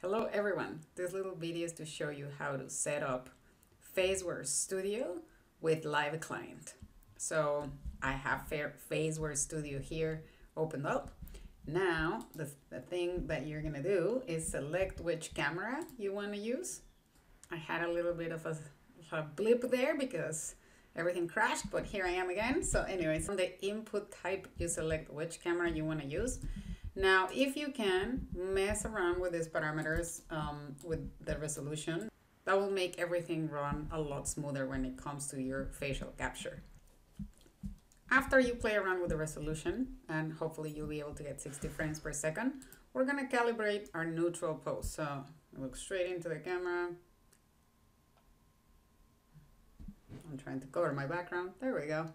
Hello everyone, this little video is to show you how to set up Faceware Studio with Live Client. So I have Faceware Studio here opened up. Now the, the thing that you're gonna do is select which camera you wanna use. I had a little bit of a, a blip there because everything crashed, but here I am again. So anyways, on the input type, you select which camera you wanna use. Now, if you can mess around with these parameters um, with the resolution, that will make everything run a lot smoother when it comes to your facial capture. After you play around with the resolution, and hopefully you'll be able to get 60 frames per second, we're gonna calibrate our neutral pose. So look straight into the camera. I'm trying to cover my background. There we go.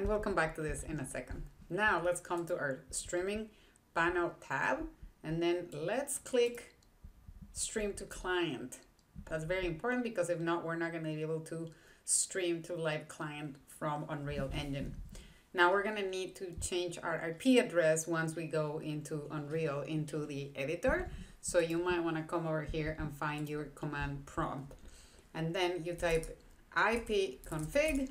And we'll come back to this in a second. Now let's come to our streaming panel tab and then let's click stream to client. That's very important because if not, we're not going to be able to stream to live client from Unreal Engine. Now we're going to need to change our IP address once we go into Unreal into the editor. So you might want to come over here and find your command prompt. And then you type IP config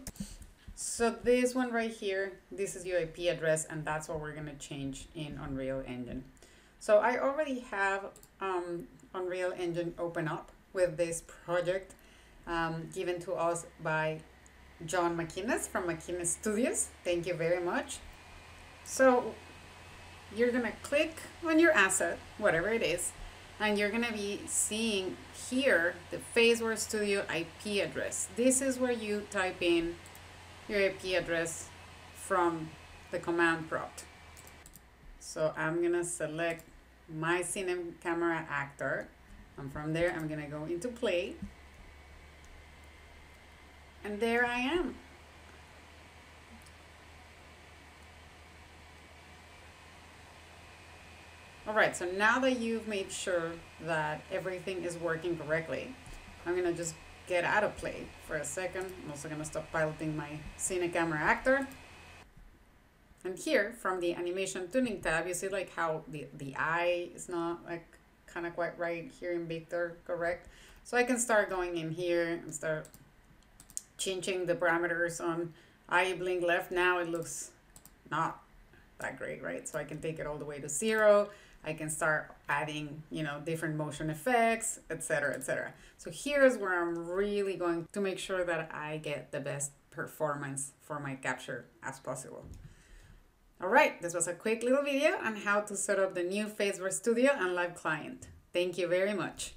so this one right here, this is your IP address and that's what we're gonna change in Unreal Engine. So I already have um, Unreal Engine open up with this project um, given to us by John McInnes from McInnes Studios. Thank you very much. So you're gonna click on your asset, whatever it is, and you're gonna be seeing here the Faceware Studio IP address. This is where you type in your IP address from the command prompt. So I'm gonna select my Cine Camera Actor and from there I'm gonna go into play and there I am. All right, so now that you've made sure that everything is working correctly, I'm gonna just get out of play for a second. I'm also gonna stop piloting my Cine Camera Actor. And here, from the animation tuning tab, you see like how the, the eye is not like kind of quite right here in Victor, correct? So I can start going in here and start changing the parameters on eye blink left. Now it looks not that great, right? So I can take it all the way to zero. I can start adding, you know, different motion effects, etc., etc. So here's where I'm really going to make sure that I get the best performance for my capture as possible. All right, this was a quick little video on how to set up the new Faceware Studio and Live Client. Thank you very much.